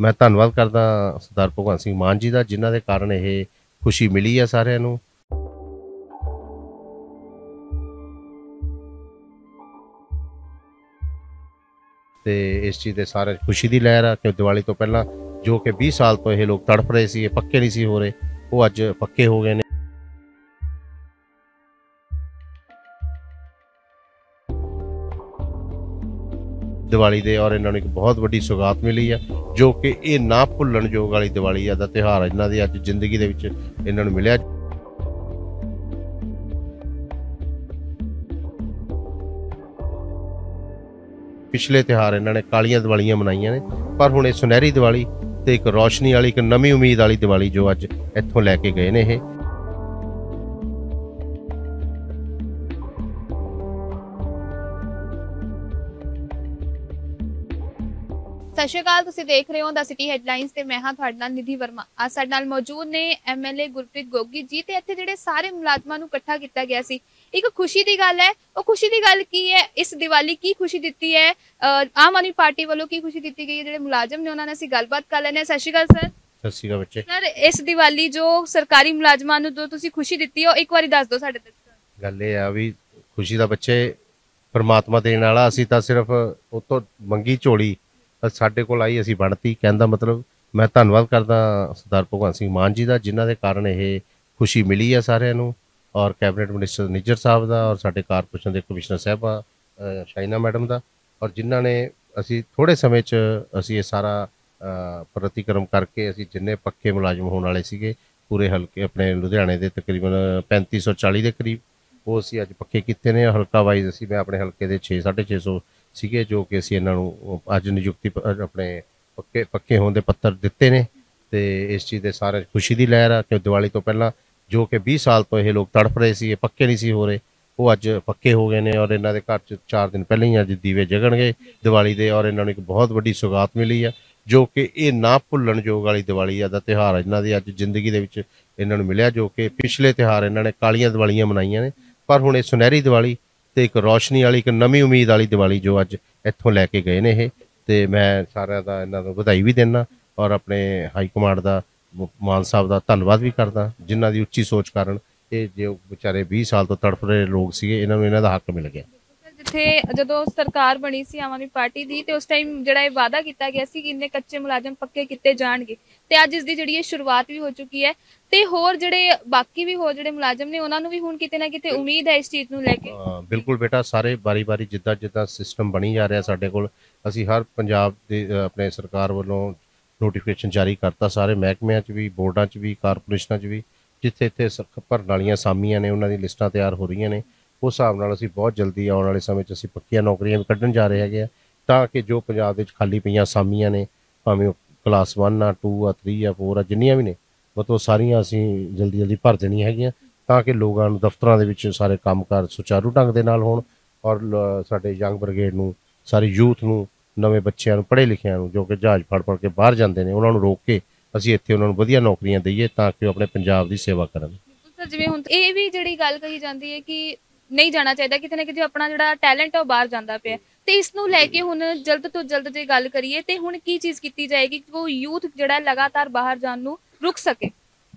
ਮੈਂ ਧੰਨਵਾਦ ਕਰਦਾ ਸਰਦਾਰ ਭਗਵੰਤ ਸਿੰਘ ਮਾਨ ਜੀ ਦਾ, ਜਿਨ੍ਹਾਂ ਦੇ ਕਾਰਨ ਇਹ ਖੁਸ਼ੀ ਮਿਲੀ ਹੈ ਸਾਰਿਆਂ ਨੂੰ। ਤੇ ਇਸ ਚੀਜ਼ ਦੇ ਸਾਰੇ ਖੁਸ਼ੀ ਦੀ ਲਹਿਰ ਆ ਕਿ ਦੀਵਾਲੀ ਤੋਂ ਪਹਿਲਾਂ ਜੋ ਕਿ 20 ਸਾਲ ਤੋਂ ਇਹ ਲੋਕ ਤੜਫ ਰਹੇ ਸੀ, ਇਹ ਪੱਕੇ ਨਹੀਂ ਸੀ ਹੋ ਰਹੇ, ਉਹ ਅੱਜ ਪੱਕੇ ਹੋ ਗਏ ਨੇ। ਦੀਵਾਲੀ ਦੇ ਔਰ ਇਹਨਾਂ ਨੂੰ ਇੱਕ ਬਹੁਤ ਵੱਡੀ ਸੁਗਾਤ ਮਿਲੀ ਹੈ ਜੋ ਕਿ ਇਹ ਨਾ ਭੁੱਲਣ ਯੋਗ ਵਾਲੀ ਦੀਵਾਲੀ ਆ ਦਾ ਤਿਉਹਾਰ ਇਹਨਾਂ ਦੀ ਅੱਜ ਜ਼ਿੰਦਗੀ ਦੇ ਵਿੱਚ ਇਹਨਾਂ ਨੂੰ ਮਿਲਿਆ। ਪਿਛਲੇ ਤਿਉਹਾਰ ਇਹਨਾਂ ਨੇ ਕਾਲੀਆਂ ਦੀਵਾਲੀਆਂ ਮਨਾਈਆਂ ਨੇ, ਪਰ ਹੁਣ ਇਹ ਸੁਨਹਿਰੀ ਦੀਵਾਲੀ ਤੇ ਇੱਕ ਰੋਸ਼ਨੀ ਵਾਲੀ, ਇੱਕ ਨਵੀਂ ਉਮੀਦ ਵਾਲੀ ਦੀਵਾਲੀ ਜੋ ਅੱਜ ਇੱਥੋਂ ਲੈ ਕੇ ਗਏ ਨੇ ਇਹ। ਸਤਿ ਸ਼੍ਰੀ ਅਕਾਲ ਤੁਸੀਂ ਦੇਖ ਰਹੇ ਹੋ ਦਾ ਸਿਟੀ ਹੈਡਲਾਈਨਸ ਤੇ ਮੈਂ ਹਾਂ ਤੁਹਾਡੇ ਨਾਲ ਨਿਧੀ ਵਰਮਾ। ਅੱਜ ਸਾਡੇ ਨਾਲ ਮੌਜੂਦ ਨੇ ਐਮਐਲਏ ਗੁਰਪ੍ਰੀਤ ਗੋਗੀ ਜੀ ਤੇ ਇੱਥੇ ਜਿਹੜੇ ਸਾਰੇ ਮੁਲਾਜ਼ਮਾਂ ਨੂੰ ਇਕੱਠਾ ਕੀਤਾ ਗਿਆ ਸੀ। ਇੱਕ ਖੁਸ਼ੀ ਦੀ ਗੱਲ ਹੈ ਉਹ ਖੁਸ਼ੀ ਦੀ ਗੱਲ ਕੀ ਹੈ? ਇਸ ਦੀਵਾਲੀ ਕੀ ਖੁਸ਼ੀ ਦਿੱਤੀ ਹੈ? ਆਮ ਆਦਮੀ ਪਾਰਟੀ ਵੱਲੋਂ ਕੀ ਖੁਸ਼ੀ ਦਿੱਤੀ ਗਈ ਹੈ? ਜਿਹੜੇ ਮੁਲਾਜ਼ਮ ਨੇ ਉਹਨਾਂ ਨਾਲ ਅਸੀਂ ਗੱਲਬਾਤ ਕਰ ਲੈਣੇ ਸਤਿ ਸ਼੍ਰੀ ਅਕਾਲ ਸਰ। ਸਤਿ ਸ਼੍ਰੀ ਅਕਾਲ ਬੱਚੇ। ਸਰ ਇਸ ਦੀਵਾਲੀ ਜੋ ਸਰਕਾਰੀ ਮੁਲਾਜ਼ਮਾਂ ਨੂੰ ਜੋ ਤੁਸੀਂ ਖੁਸ਼ੀ ਦਿੱਤੀ ਹੈ ਉਹ ਇੱਕ ਵਾਰੀ ਦੱਸ ਦਿਓ ਸਾਡੇ ਤੱਕ। ਗੱਲ ਇਹ ਆ ਵੀ ਖੁਸ਼ੀ ਦਾ ਬੱਚੇ ਪਰਮਾਤਮਾ ਦੇਣ ਵਾਲਾ ਅਸੀਂ ਤਾਂ ਸਿਰਫ ਉਤੋਂ ਮੰਗੀ ਝੋਲੀ ਸਾਡੇ ਕੋਲ ਆਈ ਅਸੀਂ ਬਣਤੀ ਕਹਿੰਦਾ ਮਤਲਬ ਮੈਂ ਧੰਨਵਾਦ ਕਰਦਾ ਸਰਦਾਰ ਭਗਵੰਤ ਸਿੰਘ ਮਾਨ ਜੀ ਦਾ ਜਿਨ੍ਹਾਂ ਦੇ ਕਾਰਨ ਇਹ ਖੁਸ਼ੀ ਮਿਲੀ ਹੈ ਸਾਰਿਆਂ ਨੂੰ ਔਰ ਕੈਬਨਿਟ ਮਿਨਿਸਟਰ ਨਿੱਜਰ ਸਾਹਿਬ ਦਾ ਔਰ ਸਾਡੇ ਕਾਰਪੋਰੇਸ਼ਨ ਦੇ ਕਮਿਸ਼ਨਰ ਸਾਹਿਬਾ ਅ, ਸ਼ਾਇਨਾ ਮੈਡਮ ਦਾ ਔਰ ਜਿਨ੍ਹਾਂ ਨੇ ਅਸੀਂ ਥੋੜੇ ਸਮੇਂ 'ਚ ਅਸੀਂ ਇਹ ਸਾਰਾ ਪ੍ਰਤੀਕਰਮ ਕਰਕੇ ਅਸੀਂ ਜਿੰਨੇ ਪੱਕੇ ਮੁਲਾਜ਼ਮ ਹੋਣ ਵਾਲੇ ਸੀਗੇ ਪੂਰੇ ਹਲਕੇ ਆਪਣੇ ਲੁਧਿਆਣੇ ਦੇ ਤਕਰੀਬਨ 3540 ਦੇ ਕਰੀਬ ਉਹ ਅਸੀਂ ਅੱਜ ਪੱਕੇ ਕੀਤੇ ਨੇ ਹਲਕਾ ਵਾਈਜ਼ ਅਸੀਂ ਮੈਂ ਆਪਣੇ ਹਲਕੇ ਦੇ 6 650 ਸੀਗੇ ਜੋ ਕਿ ਅਸੀਂ ਇਹਨਾਂ ਨੂੰ ਅੱਜ ਨਿਯੁਕਤੀ ਪ- ਆਪਣੇ ਪੱਕੇ ਪੱਕੇ ਹੋਣ ਦੇ ਪੱਤਰ ਦਿੱਤੇ ਨੇ ਤੇ ਇਸ ਚੀਜ਼ ਦੇ ਸਾਰੇ ਖੁਸ਼ੀ ਦੀ ਲਹਿਰ ਆ ਕਿ ਦੀਵਾਲੀ ਤੋਂ ਪਹਿਲਾਂ ਜੋ ਕਿ 20 ਸਾਲ ਤੋਂ ਇਹ ਲੋਕ ਤੜਫ ਰਹੇ ਸੀ, ਇਹ ਪੱਕੇ ਨਹੀਂ ਸੀ ਹੋ ਰਹੇ, ਉਹ ਅੱਜ ਪੱਕੇ ਹੋ ਗਏ ਨੇ ਔਰ ਇਹਨਾਂ ਦੇ ਘਰ 'ਚ 4 ਦਿਨ ਪਹਿਲਾਂ ਹੀ ਅੱਜ ਦੀਵੇ ਜਗਣਗੇ ਦੀਵਾਲੀ ਦੇ ਔਰ ਇਹਨਾਂ ਨੂੰ ਇੱਕ ਬਹੁਤ ਵੱਡੀ ਸੁਗਾਤ ਮਿਲੀ ਆ, ਜੋ ਕਿ ਇਹ ਨਾ ਭੁੱਲਣ ਯੋਗ ਵਾਲੀ ਦੀਵਾਲੀ ਆ ਦਾ ਤਿਉਹਾਰ ਇਹਨਾਂ ਦੀ ਅੱਜ ਜ਼ਿੰਦਗੀ ਦੇ ਵਿੱਚ ਇਹਨਾਂ ਨੂੰ ਮਿਲਿਆ ਜੋ ਕਿ ਪਿਛਲੇ ਤਿਉਹਾਰ ਇਹਨਾਂ ਨੇ ਕਾਲੀਆਂ ਦੀਵਾਲੀਆਂ ਮਨਾਈਆਂ ਨੇ, ਪਰ ਹੁਣ ਇਹ ਸੁਨਹਿਰੀ ਦੀਵਾਲੀ ਤੇ ਇੱਕ ਰੋਸ਼ਨੀ ਵਾਲੀ, ਇੱਕ ਨਵੀਂ ਉਮੀਦ ਵਾਲੀ ਦੀਵਾਲੀ ਜੋ ਅੱਜ ਇੱਥੋਂ ਲੈ ਕੇ ਗਏ ਨੇ ਇਹ। ਤੇ ਮੈਂ ਸਾਰਿਆਂ ਦਾ ਇਹਨਾਂ ਨੂੰ ਵਧਾਈ ਵੀ ਦਿੰਦਾ ਔਰ ਆਪਣੇ ਹਾਈ ਕਮਾਂਡ ਦਾ ਮਾਨ ਸਾਹਿਬ ਦਾ ਧੰਨਵਾਦ ਵੀ ਕਰਦਾ, ਜਿਨ੍ਹਾਂ ਦੀ ਉੱਚੀ ਸੋਚ ਕਾਰਨ ਇਹ ਜੋ ਵਿਚਾਰੇ 20 ਸਾਲ ਤੋਂ ਤੜਫ ਰਹੇ ਲੋਕ ਸੀਗੇ, ਇਹਨਾਂ ਨੂੰ ਇਹਨਾਂ ਦਾ ਹੱਕ ਮਿਲ ਗਿਆ। ਜਿੱਥੇ ਜਦੋਂ ਸਰਕਾਰ ਬਣੀ ਸੀ ਆਮ ਆਦਮੀ ਪਾਰਟੀ ਦੀ ਤੇ ਉਸ ਟਾਈਮ ਜਿਹੜਾ ਇਹ ਵਾਅਦਾ ਕੀਤਾ ਗਿਆ ਸੀ ਕਿ ਇੰਨੇ ਕੱਚੇ ਮੁਲਾਜ਼ਮ ਪੱਕੇ ਕੀਤੇ ਜਾਣਗੇ ਤੇ ਅੱਜ ਇਸ ਦੀ ਜਿਹੜੀ ਇਹ ਸ਼ੁਰੂਆਤ ਵੀ ਹੋ ਚੁੱਕੀ ਹੈ ਤੇ ਹੋਰ ਜਿਹੜੇ ਬਾਕੀ ਵੀ ਹੋਰ ਜਿਹੜੇ ਮੁਲਾਜ਼ਮ ਨੇ ਉਹਨਾਂ ਨੂੰ ਵੀ ਹੁਣ ਕਿਤੇ ਨਾ ਕਿਤੇ ਉਮੀਦ ਹੈ ਇਸ ਚੀਜ਼ ਨੂੰ ਲੈ ਕੇ। ਬਿਲਕੁਲ ਬੇਟਾ ਸਾਰੇ ਬਾਰੀ-ਬਾਰੀ ਜਿੱਦਾਂ ਜਿੱਦਾਂ ਸਿਸਟਮ ਬਣੀ ਜਾ ਰਿਹਾ ਸਾਡੇ ਕੋਲ ਅਸੀਂ ਹਰ ਪੰਜਾਬ ਦੇ ਆਪਣੇ ਸਰਕਾਰ ਵੱਲੋਂ ਨੋਟੀਫਿਕੇਸ਼ਨ ਜਾਰੀ ਕਰਤਾ ਸਾਰੇ ਮਹਿਕਮਿਆਂ 'ਚ ਵੀ ਬੋਰਡਾਂ 'ਚ ਵੀ ਕਾਰਪੋਰੇਸ਼ਨਾਂ 'ਚ ਵੀ ਜਿੱਥੇ ਇੱਥੇ ਭਰਨ ਵਾਲੀਆਂ ਸਾਮੀਆਂ ਨੇ ਉਹਨਾਂ ਦੀ ਲਿਸਟਾਂ ਤਿਆਰ ਹੋ ਰਹੀਆਂ ਨੇ। ਉਸ ਹਿਸਾਬ ਨਾਲ ਅਸੀਂ ਬਹੁਤ ਜਲਦੀ ਆਉਣ ਵਾਲੇ ਸਮੇਂ 'ਚ ਅਸੀਂ ਪੱਕੀਆਂ ਨੌਕਰੀਆਂ ਵੀ ਕੱਢਣ ਜਾ ਰਹੇ ਹੈਗੇ ਆ, ਤਾਂ ਕਿ ਜੋ ਪੰਜਾਬ ਵਿੱਚ ਖਾਲੀ ਪਈਆਂ ਸਾਮੀਆਂ ਨੇ, ਭਾਵੇਂ ਉਹ ਕਲਾਸ 1 ਆ 2 ਆ 3 ਆ 4 ਆ, ਜਿੰਨੀਆਂ ਵੀ ਨੇ, ਮਤਲਬ ਸਾਰੀਆਂ ਅਸੀਂ ਜਲਦੀ ਜਲਦੀ ਭਰ ਦੇਣੀਆਂ ਹੈਗੀਆਂ, ਤਾਂ ਕਿ ਲੋਕਾਂ ਨੂੰ ਦਫ਼ਤਰਾਂ ਦੇ ਵਿੱਚ ਸਾਰੇ ਕੰਮਕਾਰ ਸੁਚਾਰੂ ਢੰਗ ਦੇ ਨਾਲ ਹੋਣ ਔਰ ਸਾਡੇ ਯੰਗ ਬ੍ਰਿਗੇਡ ਨੂੰ, ਸਾਰੇ ਯੂਥ ਨੂੰ, ਨਵੇਂ ਬੱਚਿਆਂ ਨੂੰ, ਪੜ੍ਹੇ ਲਿਖਿਆਂ ਨੂੰ, ਜੋ ਕਿ ਜਹਾਜ਼ ਫੜ ਫੜ ਕੇ ਬਾਹਰ ਜਾਂਦੇ ਨੇ, ਉਹਨਾਂ ਨੂੰ ਰੋਕ ਕੇ ਅਸੀਂ ਇੱਥੇ ਉਹਨਾਂ ਨੂੰ ਵਧੀਆ ਨੌਕਰੀਆਂ ਦਈਏ ਤਾਂ ਕਿ ਉਹ ਆਪਣੇ ਪੰਜਾਬ ਦੀ ਸੇਵਾ ਕਰਨ। ਸਰ, ਜਿਵੇਂ ਹੁਣ ਇਹ ਵੀ ਜਿਹੜੀ ਗੱਲ ਕਹੀ ਜਾਂਦੀ ਹੈ ਕਿ ਨਹੀਂ ਜਾਣਾ ਚਾਹੀਦਾ, ਕਿਤੇ ਨਾ ਕਿਤੇ ਆਪਣਾ ਜਿਹੜਾ ਟੈਲੈਂਟ ਹੈ ਉਹ ਬਾਹਰ ਜਾਂਦਾ ਪਿਆ। ਤੇ ਇਸ ਨੂੰ ਲੈ ਕੇ ਹੁਣ ਜਲਦ ਤੋਂ ਜਲਦ ਜੇ ਗੱਲ ਕਰੀਏ, ਤੇ ਹੁਣ ਕੀ ਚੀਜ਼ ਕੀਤੀ ਜਾਏਗੀ ਕਿ ਉਹ ਯੂਥ ਜਿਹੜਾ ਲਗਾਤਾਰ ਬਾਹਰ ਜਾਣ ਨੂੰ ਰੁਕ ਸਕੇ?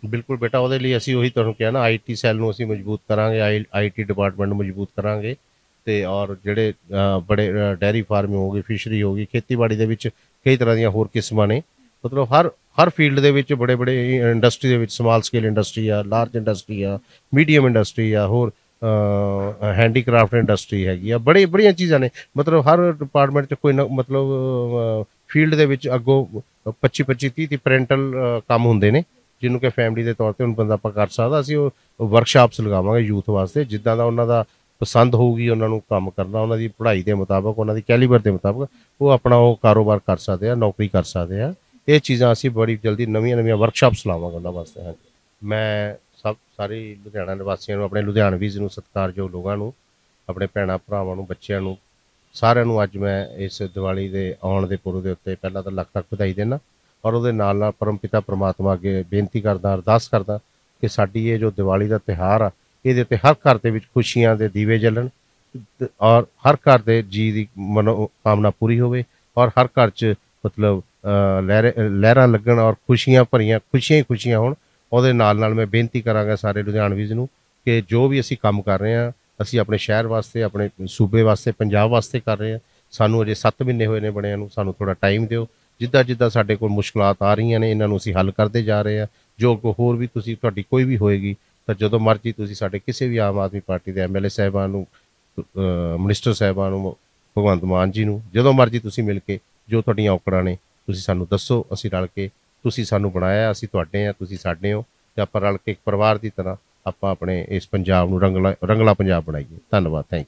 ਬਿਲਕੁਲ ਬੇਟਾ, ਉਹਦੇ ਲਈ ਅਸੀਂ ਉਹੀ ਤੁਹਾਨੂੰ ਕਿਹਾ ਨਾ ਆਈਟੀ ਸੈੱਲ ਨੂੰ ਅਸੀਂ ਮਜ਼ਬੂਤ ਕਰਾਂਗੇ ਆਈਟੀ ਡਿਪਾਰਟਮੈਂਟ ਨੂੰ ਮਜ਼ਬੂਤ ਕਰਾਂਗੇ। ਤੇ ਔਰ ਜਿਹੜੇ ਬੜੇ ਡੈਰੀ ਫਾਰਮ ਹੋ ਫਿਸ਼ਰੀ ਹੋ ਖੇਤੀਬਾੜੀ ਦੇ ਵਿੱਚ ਕਈ ਤਰ੍ਹਾਂ ਦੀਆਂ ਹੋਰ ਕਿਸਮਾਂ ਨੇ। ਮਤਲਬ ਹਰ ਹਰ ਫੀਲਡ ਦੇ ਵਿੱਚ ਬੜੇ ਬੜੇ ਇੰਡਸਟਰੀ ਦੇ ਵਿੱਚ ਸਮਾਲ ਸਕੇਲ ਇੰਡਸਟਰੀ ਆ ਲਾਰਜ ਇੰਡਸਟਰੀ ਆ ਮੀਡੀਅਮ ਇੰਡਸਟਰੀ ਆ, ਹੋਰ ਹੈਂਡੀਕ੍ਰਾਫਟ ਇੰਡਸਟਰੀ ਹੈਗੀ ਆ। ਬੜੀ ਬੜੀਆਂ ਚੀਜ਼ਾਂ ਨੇ। ਮਤਲਬ ਹਰ ਡਿਪਾਰਟਮੈਂਟ 'ਚ ਕੋਈ ਨਾ, ਮਤਲਬ ਫੀਲਡ ਦੇ ਵਿੱਚ ਅੱਗੋਂ 25 25 30 30 ਪੈਰੈਂਟਲ ਕੰਮ ਹੁੰਦੇ ਨੇ, ਜਿਹਨੂੰ ਕਿ ਫੈਮਿਲੀ ਦੇ ਤੌਰ ਤੇ ਹੁਣ ਬੰਦਾ ਆਪਾਂ ਕਰ ਸਕਦਾ। ਅਸੀਂ ਉਹ ਵਰਕਸ਼ਾਪਸ ਲਗਾਵਾਂਗੇ ਯੂਥ ਵਾਸਤੇ, ਜਿੱਦਾਂ ਦਾ ਉਹਨਾਂ ਦਾ ਪਸੰਦ ਹੋਊਗੀ, ਉਹਨਾਂ ਨੂੰ ਕੰਮ ਕਰਨਾ, ਉਹਨਾਂ ਦੀ ਪੜ੍ਹਾਈ ਦੇ ਮੁਤਾਬਕ, ਉਹਨਾਂ ਦੀ ਕੈਲੀਬਰ ਦੇ ਮੁਤਾਬਕ, ਉਹ ਆਪਣਾ ਉਹ ਕਾਰੋਬਾਰ ਕਰ ਸਕਦੇ ਆ, ਨੌਕਰੀ ਕਰ ਸਕਦੇ ਆ। ਇਹ ਚੀਜ਼ਾਂ ਅਸੀਂ ਬੜੀ ਜਲਦੀ ਨਵੀਆਂ ਨਵੀਆਂ ਵਰਕਸ਼ਾਪਸ ਲਾਵਾਂਗੇ ਉਹਨਾਂ ਵਾਸਤੇ, ਹਾਂਜੀ। ਮੈਂ ਸਭ ਸਾਰੇ ਲੁਧਿਆਣਾ ਨਿਵਾਸੀਆਂ ਨੂੰ, ਆਪਣੇ ਲੁਧਿਆਣਵੀਜ਼ ਨੂੰ, ਸਤਿਕਾਰਯੋਗ ਲੋਕਾਂ ਨੂੰ, ਆਪਣੇ ਭੈਣਾਂ, ਭਰਾਵਾਂ ਨੂੰ, ਬੱਚਿਆਂ ਨੂੰ, ਸਾਰਿਆਂ ਨੂੰ ਅੱਜ ਮੈਂ ਇਸ ਦੀਵਾਲੀ ਦੇ ਆਉਣ ਦੇ ਪੁਰਬ ਦੇ ਉੱਤੇ ਪਹਿਲਾਂ ਤਾਂ ਲੱਖ ਲੱਖ ਵਧਾਈ ਦੇਣਾ ਔਰ ਉਹਦੇ ਨਾਲ ਨਾਲ ਪਰਮਪਿਤਾ ਪ੍ਰਮਾਤਮਾ ਅੱਗੇ ਬੇਨਤੀ ਕਰਦਾ, ਅਰਦਾਸ ਕਰਦਾ ਕਿ ਸਾਡੀ ਇਹ ਜੋ ਦੀਵਾਲੀ ਦਾ ਤਿਹਾਰ ਆ, ਇਹਦੇ ਉੱਤੇ ਹਰ ਘਰ ਦੇ ਵਿੱਚ ਖੁਸ਼ੀਆਂ ਦੇ ਦੀਵੇ ਜਲਣ ਔਰ ਹਰ ਘਰ ਦੇ ਜੀ ਦੀ ਮਨੋ ਕਾਮਨਾ ਪੂਰੀ ਹੋਵੇ ਔਰ ਹਰ ਘਰ 'ਚ ਮਤਲਬ ਲਹਿਰ, ਲਹਿਰਾਂ ਲੱਗਣ ਔਰ ਖੁਸ਼ੀਆਂ ਭਰੀਆਂ, ਖੁਸ਼ੀਆਂ ਹੀ ਖੁਸ਼ੀਆਂ ਹੋਣ ਉਹਦੇ ਨਾਲ ਨਾਲ ਮੈਂ ਬੇਨਤੀ ਕਰਾਂਗਾ ਸਾਰੇ ਲੁਧਿਆਣਵੀਜ਼ ਨੂੰ ਕਿ ਜੋ ਵੀ ਅਸੀਂ ਕੰਮ ਕਰ ਰਹੇ ਹਾਂ ਅਸੀਂ ਆਪਣੇ ਸ਼ਹਿਰ ਵਾਸਤੇ ਆਪਣੇ ਸੂਬੇ ਵਾਸਤੇ ਪੰਜਾਬ ਵਾਸਤੇ ਕਰ ਰਹੇ ਹਾਂ। ਸਾਨੂੰ ਅਜੇ 7 ਮਹੀਨੇ ਹੋਏ ਨੇ ਬਣਿਆ ਨੂੰ ਸਾਨੂੰ ਥੋੜਾ ਟਾਈਮ ਦਿਓ। ਜਿੱਦਾਂ ਜਿੱਦਾਂ ਸਾਡੇ ਕੋਲ ਮੁਸ਼ਕਲਾਂ ਆ ਰਹੀਆਂ ਨੇ ਇਹਨਾਂ ਨੂੰ ਅਸੀਂ ਹੱਲ ਕਰਦੇ ਜਾ ਰਹੇ ਹਾਂ। ਜੋ ਕੋ ਹੋਰ ਵੀ ਤੁਸੀਂ ਤੁਹਾਡੀ ਕੋਈ ਵੀ ਹੋਏਗੀ ਤਾਂ ਜਦੋਂ ਮਰਜ਼ੀ ਤੁਸੀਂ ਸਾਡੇ ਕਿਸੇ ਵੀ ਆਮ ਆਦਮੀ ਪਾਰਟੀ ਦੇ ਐਮਐਲਏ ਸਾਹਿਬਾਨ ਨੂੰ ਅ, ਮਿਨਿਸਟਰ ਸਾਹਿਬਾਨ ਨੂੰ ਭਗਵੰਤ ਮਾਨ ਜੀ ਨੂੰ ਜਦੋਂ ਮਰਜ਼ੀ ਤੁਸੀਂ ਮਿਲ ਕੇ ਜੋ ਤੁਹਾਡੀਆਂ ਔਕੜਾਂ ਨੇ ਤੁਸੀਂ ਸਾਨੂੰ ਦੱਸੋ ਅਸੀਂ ਰਲ ਕੇ ਤੁਸੀਂ ਸਾਨੂੰ ਬਣਾਇਆ ਅਸੀਂ ਤੁਹਾਡੇ ਆ ਤੁਸੀਂ ਸਾਡੇ ਹੋ ਤੇ ਆਪਾਂ ਰਲ ਕੇ ਇੱਕ ਪਰਿਵਾਰ ਦੀ ਤਰ੍ਹਾਂ ਆਪਾਂ ਆਪਣੇ ਇਸ ਪੰਜਾਬ ਨੂੰ ਰੰਗਲਾ ਰੰਗਲਾ ਪੰਜਾਬ ਬਣਾਈਏ। ਧੰਨਵਾਦ ਥੈਂਕ